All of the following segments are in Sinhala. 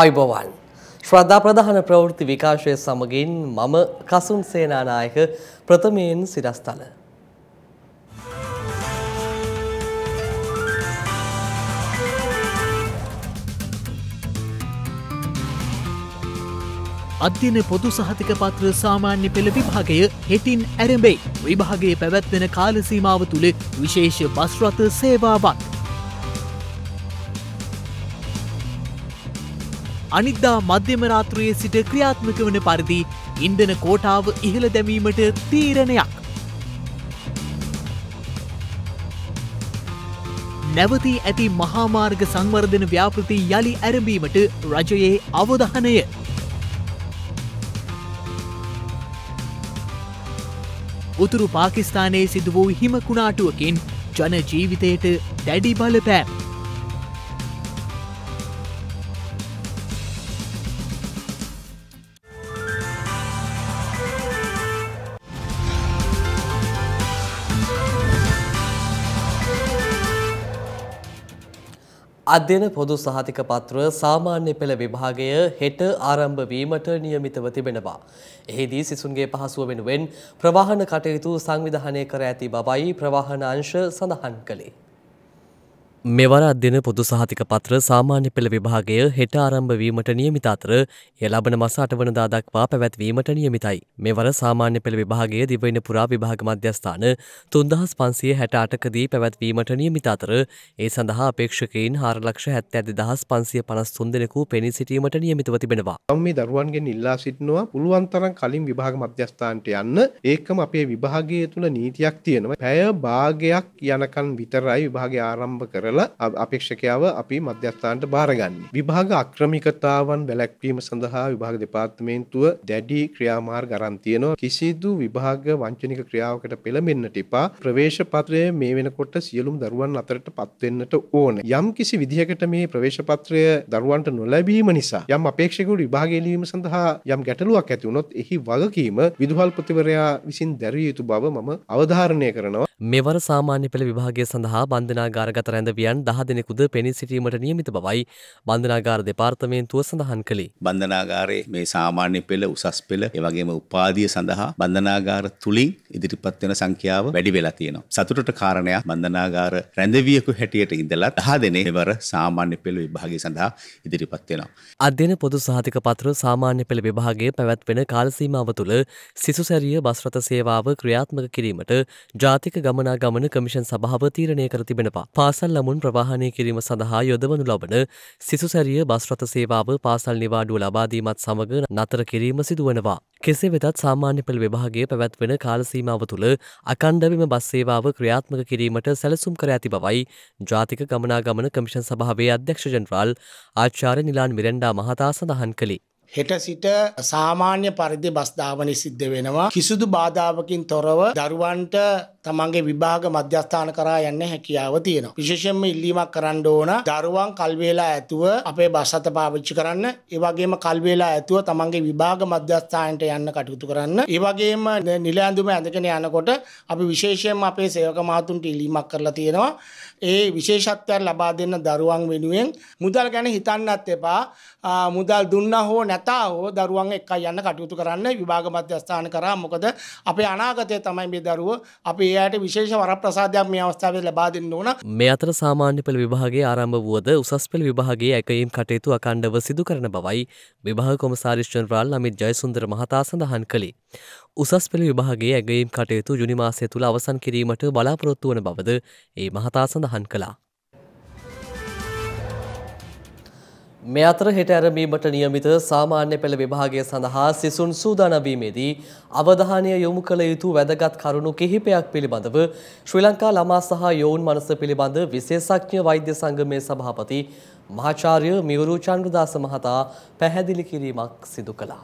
අයිබෝවන් ශ්‍රද්ධා ප්‍රධාන ප්‍රවෘත්ති විකාශය සමගින් මම කසුන් සේනානායක ප්‍රථමයෙන් සිරස්තල. අධ්‍යන පොදු සහතික පත්‍ර සාමාන්‍ය පෙළ විභාගය හෙටින් ඇරඹෙයි විභාගයේ පැවැත්වෙන කාලසීමාව තුළ විශේෂ බස්රථ සේවාවත්. අනිද්දා මධ්‍යමරාත්‍රයේ සිට ක්‍රියාත්මක වන පරිදි ඉන්දන කෝටාව ඉහළ දැමීමට තීරණයක්. නැවතී ඇති මහාමාර්ග සංවර්ධන ව්‍යාපෘති යළි ඇරඹීමට රජයේ අවධහනය. උතුරු පාකිස්ානයේ සිදු වූ හිමකුණාටුවකින් ජන ජීවිතයට දැඩි බලපෑම්. අධ්‍යන පොදු සහතික පත්‍ර සාමාන්‍ය පෙළ විභාගය හෙට ආරම්භ වීමට නියමිතව තිබෙනවා. එහිදී සිසුන්ගේ පහසුව වෙනුවෙන් ප්‍රවාහන කටයුතු සංවිධානය කර ඇති බවයි ප්‍රවාහන අංශ සඳහන් කළේ. මෙවර අධ්‍යන පොදු සහතික පත්‍ර සාමාන්‍ය පෙළ විභාගය හෙට ආරම්භ වීමට නියමිත අතර එය ලබන මස අටවනදා දක්වා පැවැත්වීමට නියමිතයි. මෙවර සාමාන්‍ය පෙළ විභාගය දිවයින පුරා විභාග මධ්‍යස්ථාන තුන්දහස් පන්සිය හැට අටකදී පැවැත්වීමට නියමිත අතර ඒ සඳහා අපේක්ෂකයින් හාරලක්ෂ හැත්ත ඇති දහස් පන්සිය පනස් තුන් දෙනෙකු පෙනී සිටීමට නියමිතව තිබෙනවා. මේ දරුවන්ගෙන් ඉල්ලා සිටිනවා පුළුවන් තරම් කලින් විභාග මධ්‍යස්ථානට යන්න ඒකම අපේ විභාගය තුළ නීතියක් තියෙනවා. පැය භාගයක් යනකන් විතරයි විභාගය ආරම්භ කරලා කරලා අපේක්ෂකයාව අපි මධ්‍යස්ථානට බාරගන්නේ. විභාග අක්‍රමිකතාවන් වැළැක්වීම සඳහා විභාග දෙපාර්තමේන්තුව දැඩි ක්‍රියාමාර්ග අරන් තියෙනවා. කිසිදු විභාග වංචනික ක්‍රියාවකට පෙළඹෙන්නට එපා. ප්‍රවේශ පත්‍රය මේ වෙනකොට සියලුම දරුවන් අතරට පත් වෙන්නට ඕන. යම් කිසි විදිහකට මේ ප්‍රවේශ පත්‍රය දරුවන්ට නොලැබීම නිසා යම් අපේක්ෂකවරු විභාගය ලියීම සඳහා යම් ගැටලුවක් ඇති වුණොත් එහි වගකීම විදුහල්පතිවරයා විසින් දැරිය යුතු බව මම අවධාරණය කරනවා. මෙවර සාමාන්‍ය පෙළ විභාගය සඳහා බන්ධනාගාරගත රැඳවියන් දහ දෙනෙකුද පෙනී සිටීමට නියමිත බවයි බන්ධනාගාර දෙපාර්තමේන්තුව සඳහන් කළේ. බන්ධනාගාරයේ මේ සාමාන්‍ය පෙළ උසස් පෙළ එවගේම උපාධිය සඳහා බන්ධනාගාර තුලින් ඉදිරිපත් වෙන සංඛ්‍යාව වැඩි වෙලා තියෙනවා. සතුටට කාරණයක් බන්ධනාගාර රැඳවියෙකු හැටියට ඉඳලා දහ දෙනෙක් මෙවර සාමාන්‍ය පෙළ විභාගය සඳහා ඉදිරිපත් වෙනවා. අධ්‍යන පොදු සහතික පත්‍ර සාමාන්‍ය පෙළ විභාගයේ පැවැත්වෙන කාලසීමාව තුළ සිසුසැරිය බස්රථ සේවාව ක්‍රියාත්මක කිරීමට ජාතික ගමනාගමන කමිෂන් සභාව තීරණය කර තිබෙනවා. පාසල් ළමුන් ප්‍රවාහනය කිරීම සඳහා යොදවනු ලබන සිසුසැරිය බස්රථ සේවාව පාසල් නිවාඩුව ලබාදීමත් සමග නතර කිරීම සිදුවනවා. කෙසේ වෙතත් සාමාන්‍ය පෙළ විභාගයේ පැවැත්වෙන කාලසීමාව තුළ අකණ්ඩවිම බස් සේවාව ක්‍රියාත්මක කිරීමට සැලසුම් කර ඇති බවයි ජාතික ගමනාගමන කමිෂන් සභාවේ අධ්‍යක්ෂ ජනරාල් ආචාර්ය නිලාන් මිරෙන්ඩා මහතා සඳහන් කළේ. හෙට සිට සාමාන්‍ය පරිදි බස් ධාවනය සිද්ධ වෙනවා. කිසිදු බාධාවකින් තොරව දරුවන්ට තමන්ගේ විභාග මධ්‍යස්ථාන කරා යන්න හැකියාව තියෙනවා. විශේෂයෙන්ම ඉල්ලීමක් කරන්න ඕන දරුවන් කල් වේලා ඇතුව අපේ බස් අත පාවිච්චි කරන්න. ඒ වගේම කල් වේලා ඇතුව තමන්ගේ විභාග මධ්‍යස්ථානට යන්න කටයුතු කරන්න. ඒ වගේම නිල ඇඳුම ඇඳගෙන යනකොට අපි විශේෂයෙන්ම අපේ සේවක මහතුන්ට ඉල්ලීමක් කරලා තියෙනවා. ඒ විශේෂත්වයක් ලබා දෙන්න දරුවන් වෙනුවෙන් මුදල් ගැන හිතන්නත් එපා. මුදල් දුන්නා හෝ නැතා හෝ දරුවන් එක්ක යන්න කටයුතු කරන්න විභාග මධ්‍යස්ථාන කරා. මොකද අපේ අනාගතය තමයි මේ දරුවෝ අපි එයාට විශේෂ වරප්‍රසාදයක් මේ අවස්ථාවේ ලබා දෙන්න ඕන. මේ අතර සාමාන්‍ය පෙළ විභාගයේ ආරම්භ වුවද උසස් පෙළ විභාගයේ ඇකයීම් කටයුතු අකණ්ඩව සිදු කරන බවයි විභාග කොමසාරිස් ජනරාල් අමිත් ජයසුන්දර මහතා සඳහන් කළේ. උසස් පෙළ විභාගයේ ඇගයීම් කටයුතු ජුනි මාසය තුළ අවසන් කිරීමට බලාපොරොත්තු වන බවද ඒ මහතා සඳහන් කළා. මේ අතර හෙට ඇරඹීමට නියමිත සාමාන්‍ය පෙළ විභාගය සඳහා සිසුන් සූදානවීමේදී අවධානය යොමු කළ යුතු වැදගත් කරුණු කිහිපයක් පිළිබඳව ශ්‍රී ලංකා ළමා සහ යොවුන් මනස පිළිබඳ විශේෂඥ වෛද්‍ය සංගමේ සභාපති මහාචාර්ය මියුරු චන්ද්‍රදාස මහතා පැහැදිලි කිරීමක් සිදු කළා.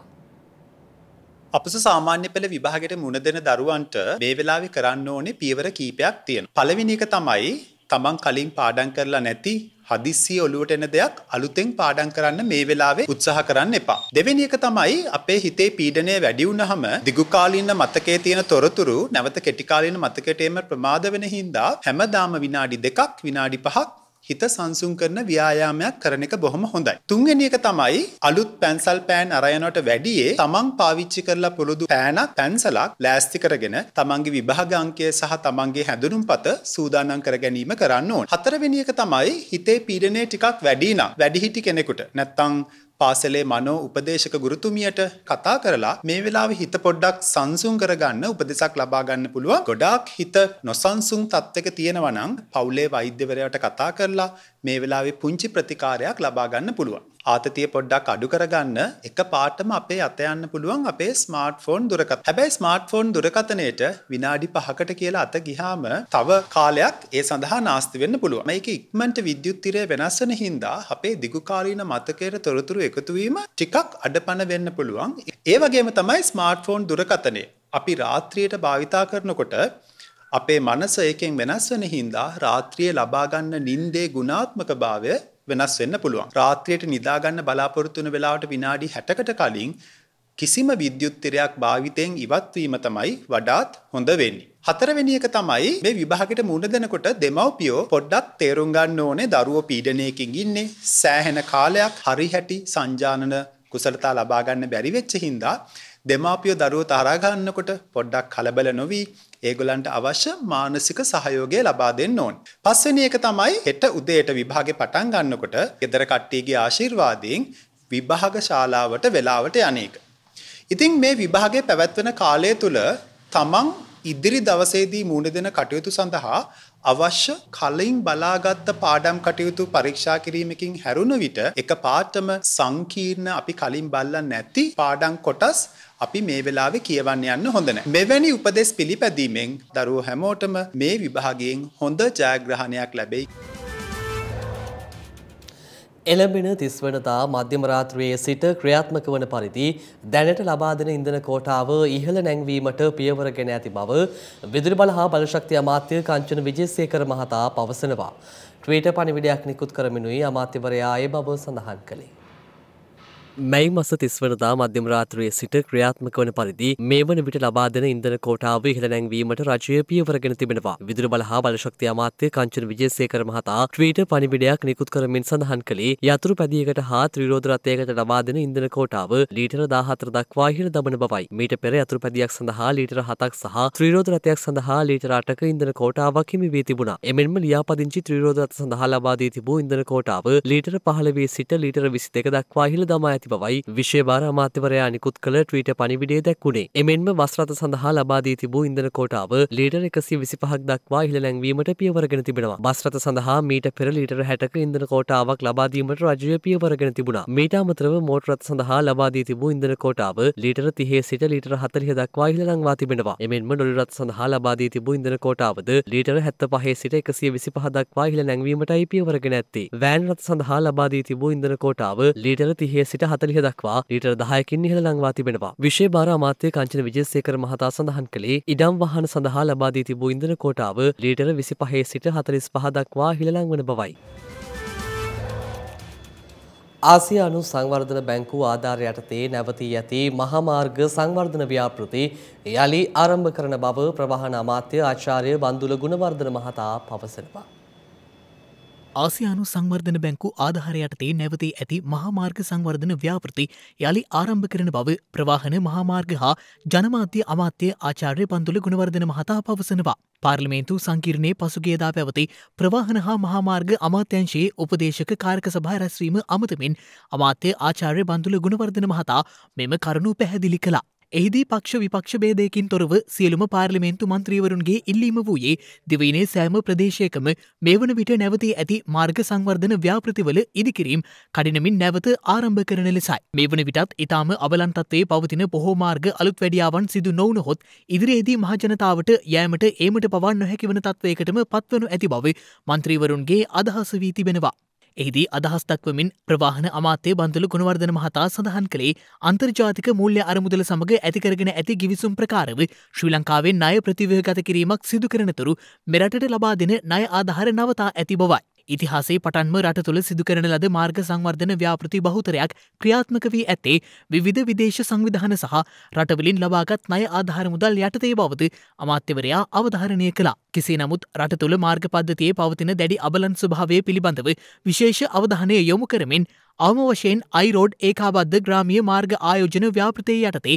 අපස සාමාන්‍ය පෙළ විභාගයට මුණ දෙන දරුවන්ට මේ වෙලාවේ කරන්න ඕනේ පියවර කීපයක් තියෙනවා. පළවෙනි එක තමයි තමන් කලින් පාඩම් කරලා නැති හදිස්සිය ඔලුවට එන දෙයක් අලුතෙන් පාඩම් කරන්න මේ වෙලාවේ උත්සාහ කරන්න එපා. දෙවෙනි එක තමයි අපේ හිතේ පීඩනය වැඩි වුණාම දිගුකාලීන මතකයේ තියෙන තොරතුරු නැවත කෙටි කාලීන මතකයට එම ප්‍රමාද වෙන හින්දා හැමදාම විනාඩි දෙකක් විනාඩි පහක් හිත සංසුන් කරන ව්‍යායාමයක් කරන එක බොහොම හොඳයි. තුන්වෙනි එක තමයි අලුත් පැන්සල් පෑන් අරයනට වැඩියේ තමන් පාවිච්චි කරලා පුරුදු පෑනක් පැන්සලක් ලෑස්ති කරගෙන තමන්ගේ විභාග අංකය සහ තමන්ගේ හැඳුනුම්පත සූදානම් කර ගැනීම කරන්න ඕන. හතරවෙනි එක තමයි හිතේ පීඩනය ටිකක් වැඩි නම් වැඩිහිටි කෙනෙකුට නැත්තම් පාසලේ මනෝ උපදේශක ගුරුතුමියට කතා කරලා මේ වෙලාවේ හිත පොඩ්ඩක් සංසුන් කරගන්න උපදෙසක් ලබා ගන්න පුළුවන්. ගොඩාක් හිත නොසන්සුන් තත්ත්වයක තියෙනවා නම් පවුලේ වෛද්‍යවරයාට කතා කරලා මේ වෙලාවේ පුංචි ප්‍රතිකාරයක් ලබා ගන්න පුළුවන්. ආතතිය පොඩ්ඩක් අඩු කරගන්න එක පාටම අපේ අත යන්න පුළුවන් අපේ ස්මාර්ට්ෆෝන් දුරකථන. හැබැයි ස්මාර්ට්ෆෝන් දුරකථනයට විනාඩි 5කට කියලා අත ගියාම තව කාලයක් ඒ සඳහා නාස්ති වෙන්න පුළුවන්. මේක ඉක්මනට විද්‍යුත් තිරය වෙනස් වෙන හින්දා අපේ දිගුකාලීන මතකයට තොරතුරු එකතු වීම ටිකක් අඩපණ වෙන්න පුළුවන්. ඒ වගේම තමයි ස්මාර්ට්ෆෝන් දුරකථනය. අපි රාත්‍රියට භාවිතා කරනකොට අපේ මනස එකෙන් වෙනස් වෙන හින්දා රාත්‍රියේ ලබා ගන්න නින්දේ ගුණාත්මක භාවය වෙනස් වෙන්න පුළුවන්. රාත්‍රියට නිදාගන්න බලාපොරොත්තු වෙන වෙලාවට විනාඩි 60කට කලින් කිසිම විද්‍යුත් තිරයක් භාවිතයෙන් ඉවත් වීම තමයි වඩාත් හොඳ වෙන්නේ. හතරවෙනි එක තමයි මේ විභාගයට මුහුණ දෙනකොට දෙමව්පියෝ පොඩ්ඩක් තේරුම් ගන්න ඕනේ දරුවෝ පීඩනයකින් ඉන්නේ සෑහෙන කාලයක් හරි හැටි සංජානන කුසලතා ලබා ගන්න බැරි වෙච්ච හින්දා දෙමාපියෝ දරුවෝ තරහා ගන්නකොට පොඩ්ඩක් කලබල නොවි ඒගොල්ලන්ට අවශ්‍ය මානසික සහයෝගය ලබා දෙන්න ඕන. පස්වෙනි එක තමයි හෙට උදේට විභාගේ පටන් ගන්නකොට ගෙදර කට්ටියගේ ආශිර්වාදයෙන් විභාග ශාලාවට වෙලාවට යන්නේක. ඉතින් මේ විභාගයේ පැවැත්වෙන කාලය තුල තමන් ඉදිරි දවසේදී මුහුණ දෙන කටයුතු සඳහා අවශ්‍ය කලින් බලාගත්ත පාඩම් කටයුතු පරීක්ෂා කිරීමකින් හැරුණ විට එක පාටම සංකීර්ණ අපි කලින් බල්ලා නැති පාඩම් කොටස් අපි මේ වෙලාවේ කියවන්න යන්න හොඳ නැහැ. මෙවැනි උපදෙස් පිළිපැදීමෙන් දරුවෝ හැමෝටම මේ විභාගයෙන් හොඳ ජයග්‍රහණයක් ලැබෙයි. එළඹෙන තිස්වනදා මධ්‍යම රාත්‍රියේ සිට ක්‍රියාත්මක වන පරිදි දැනට ලබා දෙන ඉන්ධන කෝටාව ඉහළ නැංවීමට පියවරගෙන ඇති බව විදුලි බල හා බලශක්ති අමාත්‍ය කංචන විජේසේකර මහතා පවසනවා. ට්වීට පණිවිඩයක් නිකුත් කරමිනුයි අමාත්‍යවරයා ඒ බව සඳහන් කළේ. මැයි මස තිස්වනදා මධ්‍යම රාත්‍රයේ සිට ක්‍රියාත්මක වන පරිදි මේ වන විට ලබා දෙන ඉන්ධන කෝටාව ඉහළ නැංවීමට රජය පියවරගෙන තිබෙනවා. විදුලි බල හා බලශක්ති අමාත්‍ය කංචන විජේසේකර මහතා ට්වීට පණිවිඩයක් නිකුත් කරමින් සඳහන් කළේ යතුරු පැදියකට හා ත්‍රිරෝධ රථයකට ලබා දෙන ඉන්ධන කෝටාව ලීටර 14 දක්වා ඉහළ දමන බවයි. මීට පෙර යතුරු පැදියක් සඳහා ලීටර 7ක් සහ ත්‍රිරෝධ රථයක් සඳහා ලීටර 8ක ඉන්ධන කෝටාවක් හිමි වී තිබුණා. එමෙන්ම ලියාපදිංචි ත්‍රිරෝධ රථ සඳහා ලබා දී තිබූ ඉන්ධන කෝටාව ලීටර 15 සිට ලීටර 22 දක්වා ඉහළ දමා ඇති බවයි විශේභාර අමාත්‍යවරයා නිකුත් කළ ට්වීට පනිවිඩේ දැක්වුණේ. එමෙන්ම වස්රත සඳහා ලබා දී තිබූ ඉන්ධන කෝටාව ලීටර් 125ක් දක්වා ඉහළ නැංවීමට පියවරගෙන තිබෙනවා. වස්රත සඳහා මීට පෙර ලීටර් 60ක ඉන්ධන කෝටාවක් ලබා දීමට රජය පියවරගෙන තිබුණා. මීට අමතරව මෝටර රථ සඳහා ලබා දී තිබූ ඉන්ධන කෝටාව ලීටර් 30 සිට ලීටර් 40 දක්වා ඉහළ නංවා තිබෙනවා. එමෙන්ම ඩොලර් රථ සඳහා ලබා දී තිබූ ඉන්ධන කෝටාවද ලීටර් 75 සිට 125 දක්වා ඉහළ නැංවීමටයි පියවරගෙන ඇත්තේ. වෑන් රථ සඳහා ලබා දී තිබූ ඉන්ධන කෝටාව ලීටර් 30 සිට 40 දක්වා ලීටර් 10කින් ඉහළ නංවා තිබෙනවා. විශේෂ භාර අමාත්‍ය කංචන විජේසේකර මහතා සඳහන් කළේ ඉඩම් වාහන සඳහා ලබා දී තිබූ ඉන්ධන කෝටාව ලීටර් 25 සිට 45 දක්වා ඉහළ නංවන බවයි. ආසියානු සංවර්ධන බැංකුව ආධාර යටතේ නැවතී ඇති මහාමාර්ග සංවර්ධන ව්‍යාපෘති යළි ආරම්භ කරන බව ප්‍රවාහන අමාත්‍ය ආචාර්ය බන්දුල ගුණවර්ධන මහතා පවසනවා. ආසියානු සංවර්ධන බැංකු ආධාරයටතේ නැවතී ඇති මහාමාර්ග සංවර්ධන ව්‍යාපෘති යළි ආරම්භ කරන බව ප්‍රවාහන මහාමාර්ග හා ජනමාධ්‍ය අමාත්‍ය ආචාර්ය පන්දුල ගුණවර්ධන මහතා පවසනවා. පාර්ලිමේන්තු සංකීර්ණයේ පසුගේදා පැවති ප්‍රවාහන හා මහාමාර්ග අමාත්‍යංශයේ උපදේශක කාරක සභා රැස්වීම අමතමින් අමාත්‍ය ආචාර්ය බන්දුල ගුණවර්ධන මහතා මෙම කරුණු පැහැදිලි කළා. එහිදී පක්ෂ විපක්ෂ බේදයකින් තොරව සියලුම පාර්ලිමේන්තු මන්ත්‍රීවරුන්ගේ ඉල්ලීම වූයේ දිවයිනේ සෑම ප්‍රදේශයකම මේ වන විට නැවතී ඇති මාර්ග සංවර්ධන ව්‍යාපෘතිවල ඉදිකිරීම් කඩිනමින් නැවත ආරම්භ කරන ලෙසයි. මේ වන විටත් ඉතාම අවලන්තත්වේ පවතින බොහෝ මාර්ග අලුත් වැඩියාවන් සිදු නොවනහොත් ඉදිරියේදී මහජනතාවට යෑමට ඒමට පවන් නොහැකිවන තත්වයකටම පත්වනු ඇති බව මන්ත්‍රීවරුන්ගේ අදහස වී තිබෙනවා. එහිදී අදහස් දක්වමින් ප්‍රවාහන අමාත්‍ය බන්තුල ගුණවර්ධන මහතා සඳහන් කළේ අන්තර්ජාතික මූල්‍ය අරමුදල සමඟ ඇතිකරගෙන ඇති ගිවිසුම් ප්‍රකාරව ශ්‍රී ලංකාවේ ණය ප්‍රතිව්‍යහගත කිරීමක් සිදු කරනතුරු මෙරටට ලබා දෙන ණය ආධාර නවතා ඇති බවයි. ඉතිහාසේ පටන්ම රට තුළ සිදුකරන ලද මාර්ග සංවර්ධන ව්‍යාපෘති බහුතරයක් ක්‍රියාත්මක වී ඇත්තේ විවිධ විදේශ සංවිධාන සහ රටවලින් ලබාගත් නය ආධාර මුදල් යටතේ බවද අමාත්‍යවරයා අවධාරණය කලා. කෙසේ නමුත් රට තුළ මාර්ග පද්ධතියේ පවතින දැඩි අබලන් ස්වභාවය පිළිබඳව විශේෂ අවධානය යොමු කරමින් අවම වශයෙන් අයිරෝඩ් ඒකාබද්ධ ග්‍රාමිය මාර්ග ආයෝජන ව්‍යාපෘතය යටතේ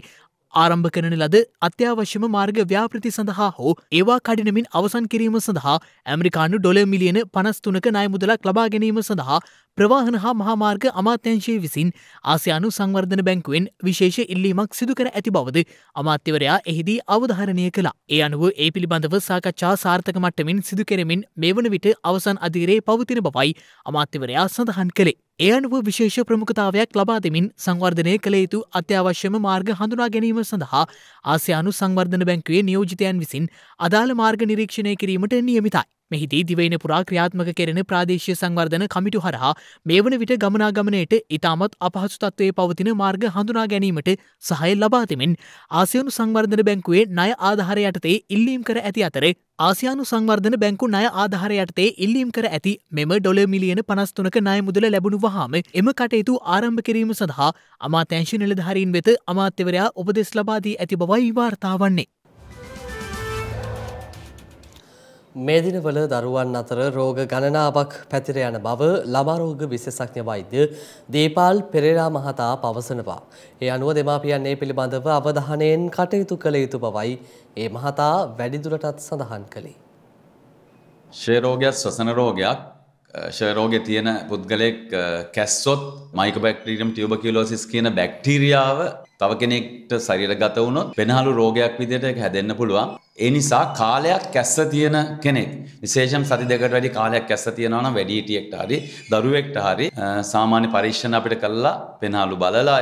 ආරම්භ කරන ලද අත්‍යවශ්‍යම මාර්ග ව්‍යාපෘති සඳහා හෝ ඒවා කඩිනමින් අවසන් කිරීම සඳහා ඇමරිකානු ඩොල මිලියන පනස්තුනක නය මුදලක් ලබා ගැනීම සඳහා ප්‍රවාහන හා මහාමාර්ග අමාත්‍යංශය විසින් ආසියානු සංවර්ධන බැංකුවෙන් විශේෂ ඉල්ලීමක් සිදුකර ඇති බවද අමාත්‍යවරයා එහිදී අවධාරණය කලා. ඒ අනුව ඒ පිළිබඳව සාකච්ඡා සාර්ථක මට්ටමින් සිදුකෙරමින් මේ වන විට අවසන් අධීරයේ පවතින බවයි අමාත්‍යවරයා සඳහන් කළේ. ඒ අනුව විශේෂ ප්‍රමුඛතාවයක් ලබා දෙමින් සංවර්ධනය කළ යුතු අත්‍යවශ්‍යම මාර්ග හඳුනා ගැනීම සඳහා ආසියානු සංවර්ධන බැංකුවේ නියෝජිතයන් විසින් අදාළ මාර්ග නිරීක්ෂණය කිරීමට නියමිතයි. මෙහිදී දිවයින පුරා ක්‍රියාත්මක කෙරෙන ප්‍රාදේශය සංවර්ධන කමිටු හරහා මේ වන විට ගමනාගමනයට ඉතාමත් අපහසු තත්වයේ පවතින මාර්ග හඳුනා ගැනීමට සහය ලබාතිමින් ආසියනු සංවර්ධන බැංකුවේ ණය ආධාර යටතේ ඉල්ලීම් කර ඇති අතර ආසියානු සංවර්ධන බැංකු ණය ආධාර යටතේ ඉල්ලීම් කර ඇති මෙම ඩොල මිලියන පනස්තුනක ණය මුදල ලැබුණු වහාම එම කටයුතු ආරම්භ කිරීම සඳහා අමාත්‍යංශ නිලධහරින් වෙත අමාත්‍යවරයා උපදෙස් ලබාදී ඇති බවයි වාර්තාවන්නේ. මේ දිනවල දරුවන් අතර රෝග ගණනාවක් පැතිර යන බව ළමාරෝග විශේෂඥ වෛද්‍ය දීපාල් පෙරේරා මහතා පවසනවා. ඒ අනුව දෙමාපියන් ඒ පිළිබඳව අවධානයෙන් කටයුතු කළ යුතු බවයි ඒ මහතා වැඩිදුරටත් සඳහන් කළේ. ශේරෝගයක් ස්වසන රෝගයක් ශරෝගය තියෙන පුද්ගලෙක් කැස්සොත් මයිකබැක්ටීරියම් ටියබකිලෝසිස් කියන බැක්ටීරියාව තව කෙනෙක්ට ශරීරගත වුණොත් පෙනහළු රෝගයක් විදිහට හැදෙන්න පුළුවන්. ඒ නිසා කාලයක් කැස්ස තියෙන කෙනෙක් විශේෂම් සති දෙකට වැඩි කාලයක් කැස්ස තියෙනවා නම් වැඩිහිටියෙක්ට හරි දරුවෙක්ට හරි සාමාන්‍ය පරීක්ෂණ අපිට කළා පෙනහළු බලලා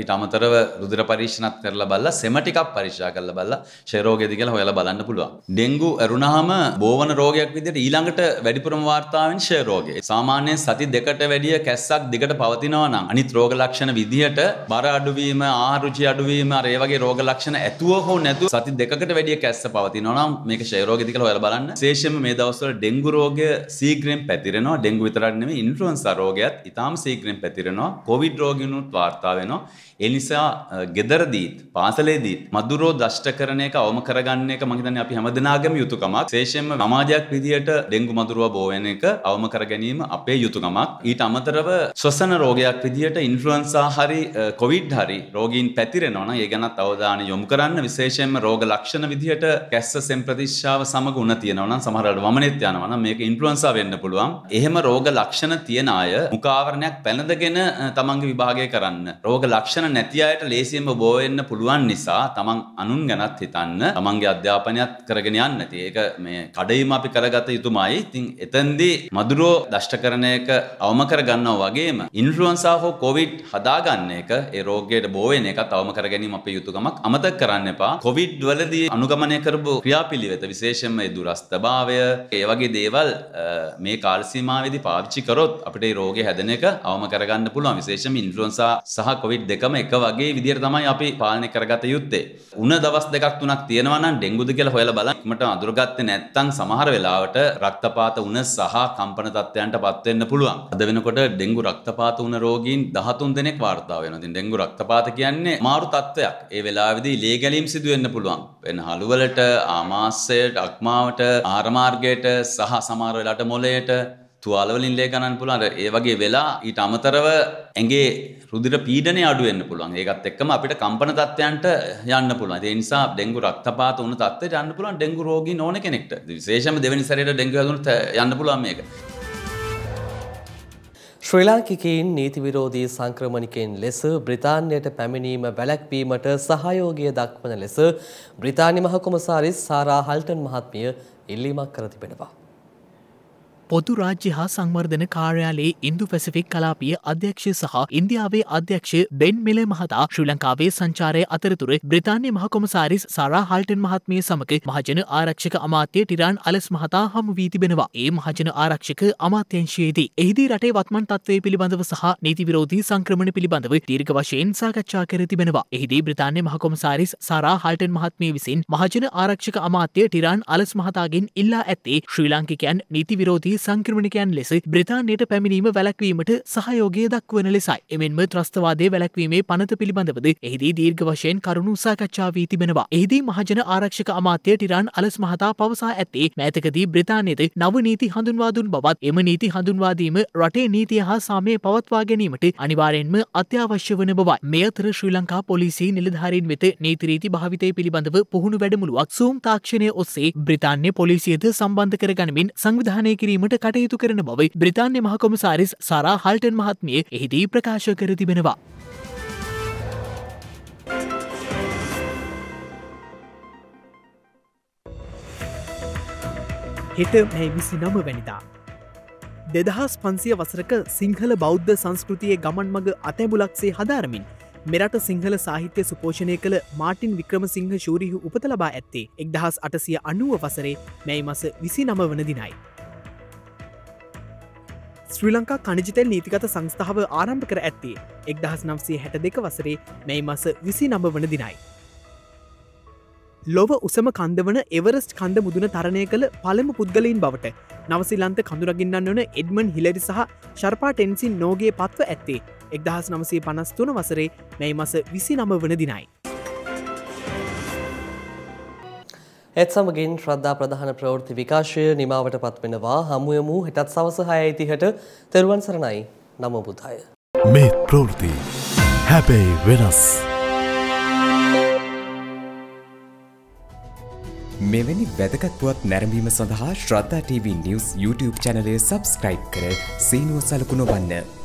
ඊට අමතරව රුධිර පරීක්ෂණත් කරලා බලලා සෙම ටිකක් පරීක්ෂා කරලා බලලා ක්ෂය රෝගයද කියලා හොයලා බලන්න පුළුවන්. ඩෙන්ගු ඇරුණාම බෝවන රෝගයක් විදිහට ඊළඟට වැඩිපුරම වාර්තා වෙන ක්ෂය රෝගය. සාමාන්‍යයෙන් සති දෙකට වැඩිය කැස්සක් දිගට පවතිනවා නම් අනිත් රෝග ලක්ෂණ විදිහට බර අඩුවීම ආහාර රුචි අඩුවීම අර ඒ වගේ රෝග ලක්ෂණ ඇතුව හෝ නැතුව සති දෙකකට වැඩිය කැස්ස පවතිනවා නම් මේක ක්ෂය රෝගෙද කියලා හොයලා බලන්න. විශේෂයෙන්ම මේ දවස්වල ඩෙන්ගු රෝගය සීඝ්‍රයෙන් පැතිරෙනවා. ඩෙන්ගු විතරක් නෙමෙයි ඉන්ෆ්ලුවෙන්සා රෝගයත් ඊටාම සීඝ්‍රයෙන් පැතිරෙනවා. කොවිඩ් රෝගිනුත් වාර්තා වෙනවා. ඒ නිසා ගෙදරදීත් පාසලේදීත් මදුරෝ දෂ්ට කරන එක අවම කරගන්න එක මම හිතන්නේ අපි හැමදෙනාගේම යුතුයකමක්. විශේෂයෙන්ම සමාජයක් විදියට ඩෙන්ගු මදුරුව බෝ වෙන එක අවම කර ගැනීම අපේ යුතුයකමක්. ඊට අමතරව ශ්වසන රෝගයක් විදියට ඉන්ෆ්ලුවෙන්සා හරි කොවිඩ් හරි රෝගීන් පැතිරෙනවා නම් ඒ ගැනත් අවධානය යොමු කරන්න විශේෂයෙන්ම රෝග ලක්ෂණ විදිහට කැස්ස සෙම් ප්‍රතිශ්‍යාව සමග උණ තියෙනවා නම් සමහර වෙලාවට වමනෙත් යනවා නම් මේක ඉන්ෆ්ලුවෙන්සා වෙන්න පුළුවන්. එහෙම රෝග ලක්ෂණ තියෙන අය මුඛාවරණයක් පැනඳගෙන තමන්ගේ විභාගය කරන්න. රෝග ලක්ෂණ නැති අයට ලේසියෙන්ම බෝ වෙන්න පුළුවන් නිසා තමන් අනුන් ගැනත් හිතන්න. තමන්ගේ අධ්‍යාපනයත් කරගෙන යන්න. ඉතින් ඒක මේ කඩයිම අපි කරගත යුතුමයි. ඉතින් එතෙන්දී මදුරෝ දෂ්ට කරන එක අවම කරගන්නවා වගේම ඉන්ෆ්ලුවෙන්සා හෝ කොවිඩ් හදාගන්න එක ඒ රෝගයට බෝ වෙන එකත් අවම කර ගැනීම අපේ යුතුකමක් අමතක කරන්න එපා. කොවිඩ් වලදී අනුගමනය කරපු ක්‍රියාපිළිවෙත විශේෂයෙන්ම ඒ දුරස්ථභාවය ඒ වගේ දේවල් මේ කාල සීමාවේදී පාවිච්චි කරොත් අපිට මේ රෝගේ හැදෙන එක අවම කරගන්න පුළුවන්. විශේෂයෙන්ම ඉන්ෆ්ලුවෙන්සා සහ කොවිඩ් දෙකම එක වගේ විදිහට තමයි අපි පාලනය කරගත යුත්තේ. උණ දවස් දෙකක් තුනක් තියෙනවා නම් ඩෙන්ගුද කියලා හොයලා බලන්න. ඉක්මනට අඳුරගත්තේ නැත්නම් සමහර වෙලාවට රක්තපාත උණ සහ කම්පන තත්ත්වයන්ට පත් වෙන්න පුළුවන්. අද වෙනකොට ඩෙන්ගු රක්තපාත උණ රෝගීන් 13 දෙනෙක් වාර්තා වෙනවා. ඉතින් ඩෙන්ගු රක්තපාත කියන්නේ මාරු තත්ත්වයක්. ඒ වෙලාවේදී ලේ ගැලීම් සිදු වෙන්න පුළුවන්. වෙන හලුවලට, ආමාශයට, අක්මාවට, ආරමාර්ගයට සහ සමහර වෙලාවට මොළයට තුවාලවලින් ලේ ගණන් පුළුවන්. ඒ වගේ වෙලා ඊට අමතරව ඇඟේ රුධිර පීඩනය අඩු වෙන්න පුළුවන්. ඒකත් එක්කම අපිට කම්පන තත්ත්වයන්ට යන්න පුළුවන්. ඒ නිසා ඩෙන්ගු රක්තපාත වුණ තත්ත්වයට යන්න පුළුවන් ඩෙන්ගු රෝගීන් ඕන කෙනෙක්ට. විශේෂයෙන්ම දෙවෙනි සැරේට ඩෙන්ගු හැදුනොත් යන්න පුළුවන් මේක. ශ්‍රී ලාංකිකයින් නීති විරෝධී සංක්‍රමණිකයින් ලෙස බ්‍රිතාන්‍යයට පැමිණීම වැළැක්වීමට සහයෝගය දක්වන ලෙස බ්‍රිතාන්‍ය මහ කොමසාරිස් සාරා හල්ටන් මහත්මිය ඉල්ලීමක් කර තිබෙනවා. පොදු රාජ්‍ය හා සංවර්ධන කාර්යාලයේ ඉන්දු පැසිෆික් කලාපිය අධ්‍යක්ෂ සහ ඉන්දියාවේ අධ්‍යක්ෂ බෙන් මෙල මහතා ශ්‍රී ලංකාවේ සංචාරය අතරතුර බ්‍රතාන්‍ය මහකොමසාරිස් සරා හල්ටන් මහත්මිය සමග මහජන ආරක්ෂක අමාත්‍ය ටිරාන් අලස් මහතා හමු වී තිබෙනවා. ඒ මහජන ආරක්ෂක අමාත්‍යංශයේදී. එහිදී රටේ වත්මන් තත්වය පිළිබඳව සහ නීති විරෝධී සංක්‍රමණ පිළිබඳව දීර්ඝ වශයෙන් සාකච්ඡා කර තිබෙනවා. එහිදී බ්‍රතාන්‍ය මහකොමසාරිස් සරා හල්ටන් මහත්මිය විසින් මහජන ආරක්ෂක අමාත්‍ය ටිරාන් අලස් මහතාගෙන් ඉල්ලා ඇත්තේ ශ්‍රී ලාංකිකයන් නීති විරෝධී සංක්‍රමණිකයන් ලෙස බ්‍රතාානයට පැමිණීම වැලක්වීමට සහයෝගය දක්වන ලෙසයි. එමෙන්ම ත්‍රස්තවාදය වැලක්වීමේ පනත පිළිබඳවද එහිදී දීර්ඝ වශයෙන් කරුණු සාකච්ඡා වී තිබෙනවා. එහිදී මහජන ආරක්ෂක අමාත්‍ය ටිරාන් අලස් මහතා පවසා ඇත්තේ මෑතකදී බ්‍රතාානයද නව නීති හඳුන්වාදුන් බවත් එම නීති හඳුන්වාදීම රටේ නීතිය හා සාමය පවත්වා ගැනීමට අනිවාරයෙන්ම අත්‍යවශ්‍ය වන බවයි. මෙ අතර ශ්‍රී ලංකා පොලිසි නිලධාරීන් වෙත නීතිරීති භාවිතය පිළිබඳව පුහුණු වැඩමුළුවක් සූම් තාක්ෂණය ඔස්සේ බ්‍රතාන්‍ය පොලිසියද සම්බන්ධ කරගනිමින් සංවිධානය කිරීමට කටයුතු කරන බව බ්‍රතාන්‍ය මහකොමසාරිස් සරා හල්ටන් මහත්මිය එහිදී ප්‍රකාශ කර තිබෙනවා. හෙට මැයි විසි නම වැනිදා. දෙදහස් පන්සිය වසරක සිංහල බෞද්ධ සංස්කෘතියේ ගමන් මග අතැබුලක්සේ හදාරමින් මෙරට සිංහල සාහිත්‍ය සුපෝෂණය කළ මාටින් වික්‍රම සිංහ ශූරිහු උපත ලබා ඇත්තේ එක්දහස් අටසිය අනුව වසරේ මැයි මස විසි නම වන දිනයි. ශ්‍රී ලංකා කණජිතෙල් නීතිගත සංස්ථාව ආරම්භ කර ඇත්තේ එක්දහස් නම්සේ හැට දෙක වසරේ මැයි මස විසි නම වන දිනයි. ලොව උසම කන්දවන එවරස්ට් කන්ද මුදුන තරණය කළ පළමු පුද්ගලයින් බවට නවසිලන්ත කඳුරගින්නන්න වන එඩමන් හිලරි සහ ශර්පා ටෙන්සින් නෝගේ පත්ව ඇත්තේ එක්දහස් නමසේ පනස්තුන වසරේ මැයි මස විසි නම වන දිනයි. එත් සමගින් ශ්‍රද්ධා ප්‍රධාන ප්‍රවෘත්ති විකාශය නිමාවට පත්වෙනවා හමුයමු හෙටත් සවස හය ඇතිහට තෙරුවන් සරණයි නම බුද්ධය. මේ ප්‍රවෘති හැබැයි වෙනස්. මෙවැනි වැදගත්පුවත් නැරඹීම සඳහා ශ්‍රද්ධා TV නිවස් YouTube චැනලය සබස්ක්‍රයිබ් කර සීනුව සලකුණ වන්න.